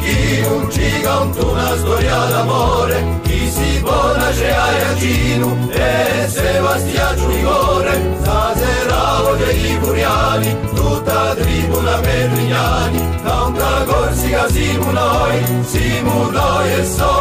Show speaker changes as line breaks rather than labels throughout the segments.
chi ucciga una storia d'amore, chi si può nascere a Gino e Sebastia Giunigore, Saseravo degli furiani, tutta tribù la Merlignani, canta Corsica simu noi, simu noi e solo.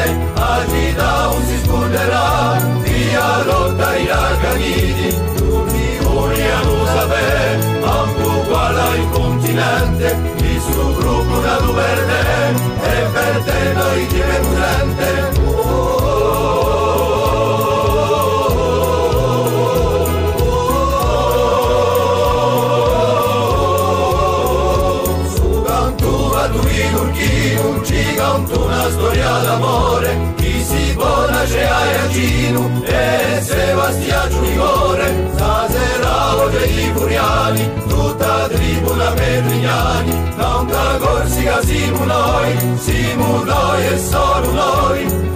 Agita un si spuderà, via lotta i racaniti, tutti vogliano sapere, anche quale il continente, il suo gruppo da verde, e per te noi ti presente. Ci canto una storia d'amore e Sebastiano Rigore, Saseravo dei Furiani, tutta tribuna Perrignani, tanta Corsica siamo noi, siamo noi e solo noi.